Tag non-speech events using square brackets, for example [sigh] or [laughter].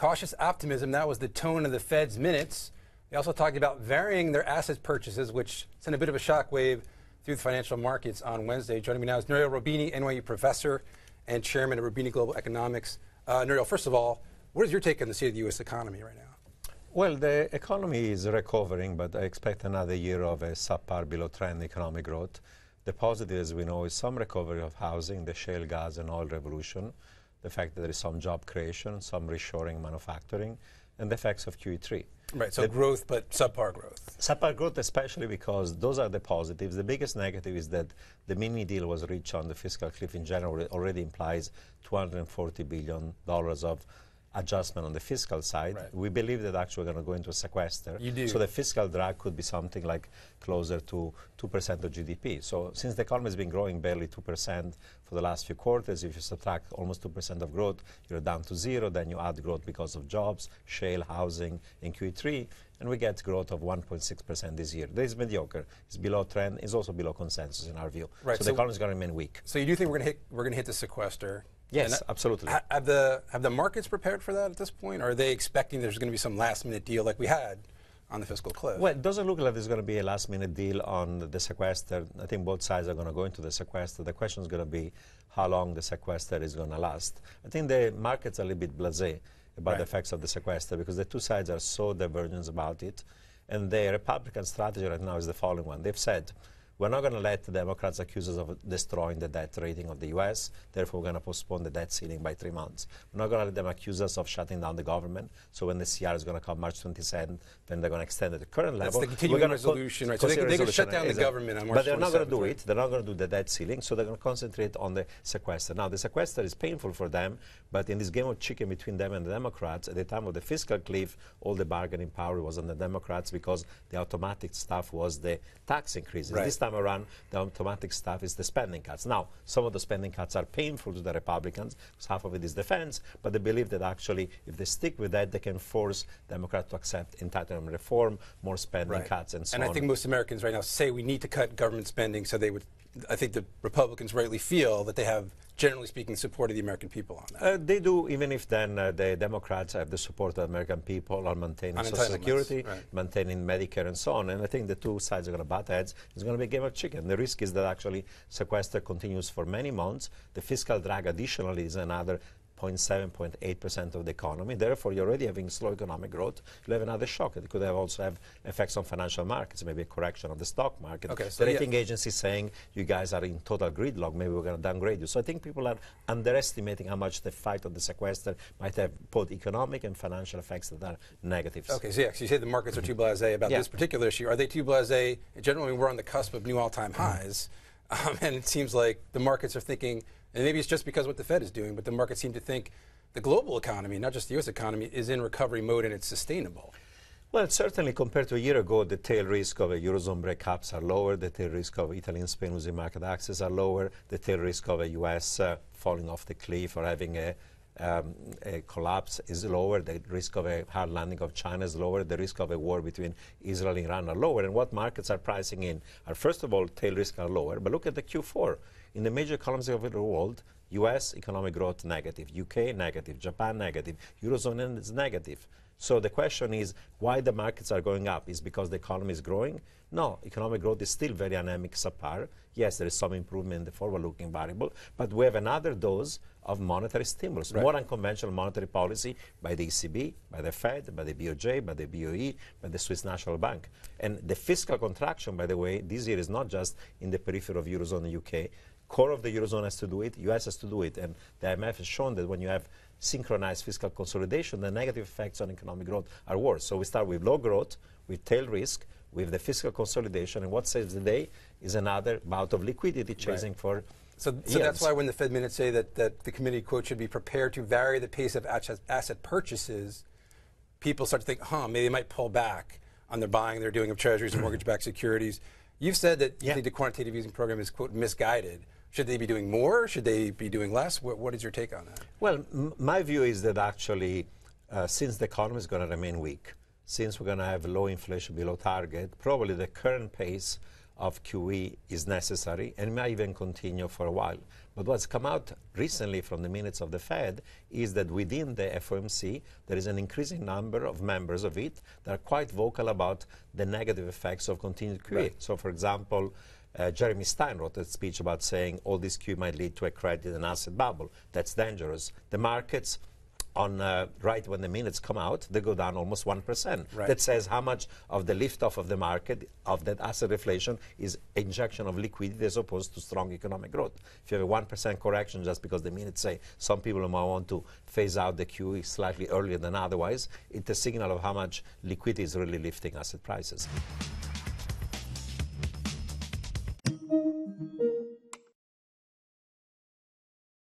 cautious optimism. That was the tone of the Fed's minutes. They also talked about varying their asset purchases, which sent a bit of a shockwave through the financial markets on Wednesday. Joining me now is Nouriel Roubini, NYU professor and chairman of Roubini Global Economics. Uh, Nouriel, first of all, what is your take on the state of the U.S. economy right now? Well, the economy is recovering, but I expect another year of a subpar below trend economic growth. The positive, as we know, is some recovery of housing, the shale gas and oil revolution, the fact that there is some job creation, some reshoring manufacturing, and the effects of QE3. Right, so the growth, but subpar growth. Subpar growth, especially because those are the positives. The biggest negative is that the mini deal was reached on the fiscal cliff in January, already implies $240 billion of adjustment on the fiscal side. Right. We believe that actually we're going to go into a sequester. You do. So the fiscal drag could be something like closer to 2% of GDP. So since the economy has been growing barely 2% for the last few quarters, if you subtract almost 2% of growth, you're down to zero. Then you add growth because of jobs, shale, housing in Q3, and we get growth of 1.6% this year. This is mediocre. It's below trend. It's also below consensus in our view. Right. So, so the economy is going to remain weak. So you do think we're going to hit we're going to hit the sequester Yes, uh, absolutely. Have the have the markets prepared for that at this point? Or are they expecting there's going to be some last minute deal like we had on the fiscal cliff? Well, it doesn't look like there's going to be a last minute deal on the sequester. I think both sides are going to go into the sequester. The question is going to be how long the sequester is going to last. I think the markets a little bit blasé about right. the effects of the sequester because the two sides are so divergent about it. And the Republican strategy right now is the following one. They've said we're not going to let the Democrats accuse us of destroying the debt rating of the U.S. Therefore, we're going to postpone the debt ceiling by three months. We're not going to let them accuse us of shutting down the government. So when the CR is going to come March 27th, then they're going to extend it to the current That's level. the continuing resolution, right? So they, they can shut down the government on March But they're not going to do right? it. They're not going to do the debt ceiling. So they're going to concentrate on the sequester. Now, the sequester is painful for them, but in this game of chicken between them and the Democrats, at the time of the fiscal cliff, all the bargaining power was on the Democrats because the automatic stuff was the tax increases. Right. This time around, the automatic stuff is the spending cuts. Now, some of the spending cuts are painful to the Republicans, because half of it is defense, but they believe that actually, if they stick with that, they can force Democrats to accept entitlement reform, more spending right. cuts, and so and on. And I think most Americans right now say we need to cut government spending, so they would I think the Republicans rightly feel that they have, generally speaking, support of the American people on that. Uh, they do, even if then uh, the Democrats have the support of the American people on maintaining on Social Security, right. maintaining Medicare, and so on. And I think the two sides are going to butt heads. It's going to be a game of chicken. The risk is that actually sequester continues for many months. The fiscal drag additionally is another 0.7, 0.8% of the economy. Therefore, you're already having slow economic growth. You have another shock. It could have also have effects on financial markets, maybe a correction of the stock market. Okay, so the rating yeah. agency saying you guys are in total gridlock. Maybe we're going to downgrade you. So I think people are underestimating how much the fight of the sequester might have both economic and financial effects that are negative. Okay, so yeah, so you say the markets are too blasé about yeah. this particular issue. Are they too blasé? Generally, we're on the cusp of new all-time highs, um, and it seems like the markets are thinking – and maybe it's just because what the Fed is doing, but the markets seem to think the global economy, not just the U.S. economy, is in recovery mode and it's sustainable. Well, certainly compared to a year ago, the tail risk of a Eurozone breakups are lower, the tail risk of Italy and Spain losing market access are lower, the tail risk of a U.S. Uh, falling off the cliff or having a, um, a, collapse is lower, the risk of a hard landing of China is lower, the risk of a war between Israel and Iran are lower. And what markets are pricing in are, first of all, tail risks are lower, but look at the Q4 in the major economies of the world, US economic growth negative, UK negative, Japan negative, Eurozone is negative. So the question is why the markets are going up? Is because the economy is growing? No, economic growth is still very anemic subpar. Yes, there is some improvement in the forward-looking variable, but we have another dose of monetary stimulus, right. more unconventional monetary policy by the ECB, by the Fed, by the BOJ, by the BOE, by the Swiss National Bank. And the fiscal contraction, by the way, this year is not just in the periphery of Eurozone and UK core of the Eurozone has to do it, US has to do it. And the IMF has shown that when you have synchronized fiscal consolidation, the negative effects on economic growth are worse. So we start with low growth, with tail risk, with the fiscal consolidation, and what saves the day is another bout of liquidity chasing right. for so, so that's why when the Fed minutes say that, that the committee, quote, should be prepared to vary the pace of asset purchases, people start to think, huh, maybe they might pull back on their buying they're doing of treasuries and [clears throat] mortgage-backed securities. You've said that you yeah. think the quantitative easing program is, quote, misguided. Should they be doing more? Should they be doing less? what, what is your take on that? Well, my view is that actually, uh, since the economy is going to remain weak, since we're going to have low inflation below target, probably the current pace of QE is necessary and may even continue for a while. But what's come out recently from the minutes of the Fed is that within the FOMC, there is an increasing number of members of it that are quite vocal about the negative effects of continued QE. Right. So, for example, uh, Jeremy Stein wrote a speech about saying all this QE might lead to a credit and asset bubble. That's dangerous. The markets on uh, right when the minutes come out, they go down almost 1%. Right. That says how much of the lift off of the market, of that asset inflation, is injection of liquidity as opposed to strong economic growth. If you have a 1% correction just because the minutes say some people might want to phase out the QE slightly earlier than otherwise, it's a signal of how much liquidity is really lifting asset prices.